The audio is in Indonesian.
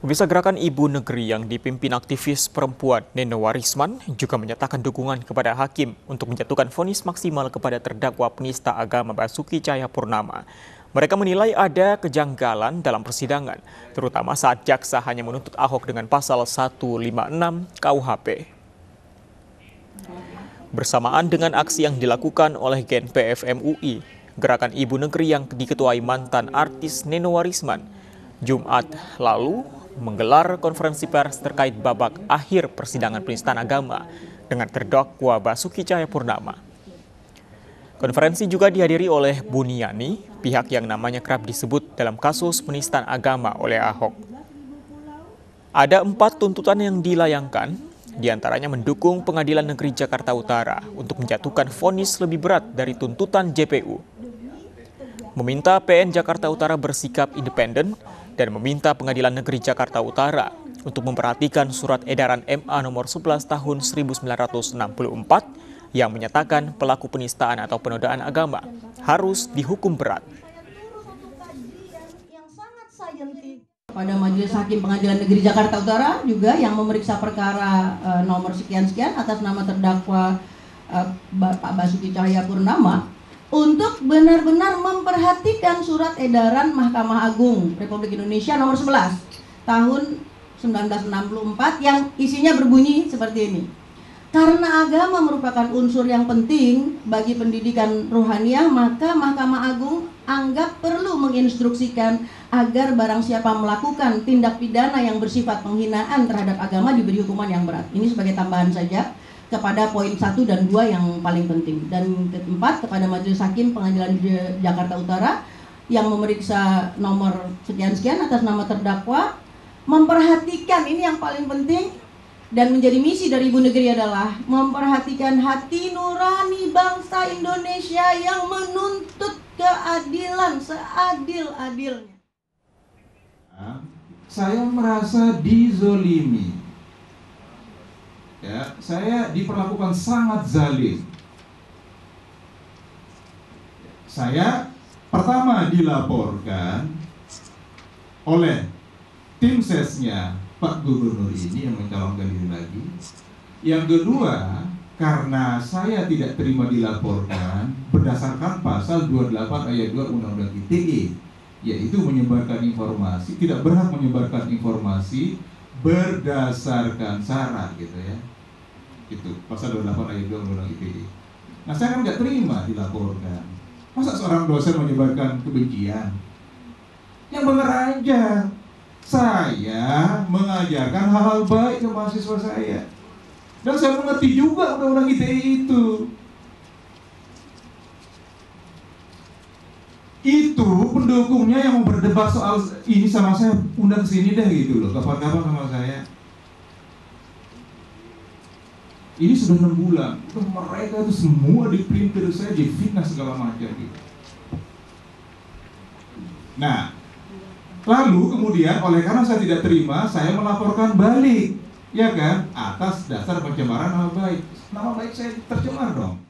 Pemirsa Gerakan Ibu Negeri yang dipimpin aktivis perempuan Neno Warisman juga menyatakan dukungan kepada hakim untuk menjatuhkan vonis maksimal kepada terdakwa penista agama Basuki Cahayapurnama. Mereka menilai ada kejanggalan dalam persidangan, terutama saat jaksa hanya menuntut Ahok dengan pasal 156 KUHP. Bersamaan dengan aksi yang dilakukan oleh GNPF MUI, Gerakan Ibu Negeri yang diketuai mantan artis Neno Warisman, Jumat lalu menggelar konferensi pers terkait babak akhir persidangan penistaan agama dengan terdakwa Basuki Cahayapurnama. Konferensi juga dihadiri oleh Buniani, pihak yang namanya kerap disebut dalam kasus penistaan agama oleh Ahok. Ada empat tuntutan yang dilayangkan, di antaranya mendukung Pengadilan Negeri Jakarta Utara untuk menjatuhkan vonis lebih berat dari tuntutan JPU. Meminta PN Jakarta Utara bersikap independen dan meminta Pengadilan Negeri Jakarta Utara untuk memperhatikan surat edaran MA nomor 11 tahun 1964 yang menyatakan pelaku penistaan atau penodaan agama harus dihukum berat. Pada Majelis Hakim Pengadilan Negeri Jakarta Utara juga yang memeriksa perkara uh, nomor sekian-sekian atas nama terdakwa uh, Pak Basuki Cahayapurnama untuk benar-benar memperhatikan surat edaran Mahkamah Agung Republik Indonesia nomor 11 tahun 1964 yang isinya berbunyi seperti ini. Karena agama merupakan unsur yang penting bagi pendidikan rohaniah, maka Mahkamah Agung anggap perlu menginstruksikan agar barang siapa melakukan tindak pidana yang bersifat penghinaan terhadap agama diberi hukuman yang berat. Ini sebagai tambahan saja kepada poin satu dan dua yang paling penting dan keempat kepada majelis hakim pengadilan Jakarta Utara yang memeriksa nomor sekian sekian atas nama terdakwa memperhatikan ini yang paling penting dan menjadi misi dari Ibu Negeri adalah memperhatikan hati nurani bangsa Indonesia yang menuntut keadilan seadil-adilnya. Saya merasa dizolimi ya saya diperlakukan sangat zalim. Saya pertama dilaporkan oleh tim sesnya Pak Gubernur ini yang mencalonkan diri lagi. Yang kedua karena saya tidak terima dilaporkan berdasarkan pasal 28 ayat 2 Undang-Undang ITE yaitu menyebarkan informasi tidak berhak menyebarkan informasi berdasarkan syarat gitu ya. Itu pasal 28 ayat 2 undang ITE nah saya kan nggak terima dilaporkan. Masa seorang dosen menyebarkan kebencian? Yang benar aja. Saya mengajarkan hal-hal baik ke mahasiswa saya. Dan saya mengerti juga undang-undang ITE itu itu pendukungnya yang mau berdebat soal ini sama saya undang sini deh gitu loh. Kapan-kapan sama saya. Ini sudah enam bulan. Mereka itu semua diprinter saya difitnah segala macam gitu. Nah lalu kemudian oleh karena saya tidak terima saya melaporkan balik. Ya kan? Atas dasar pencemaran nama baik. Nama baik saya tercemar dong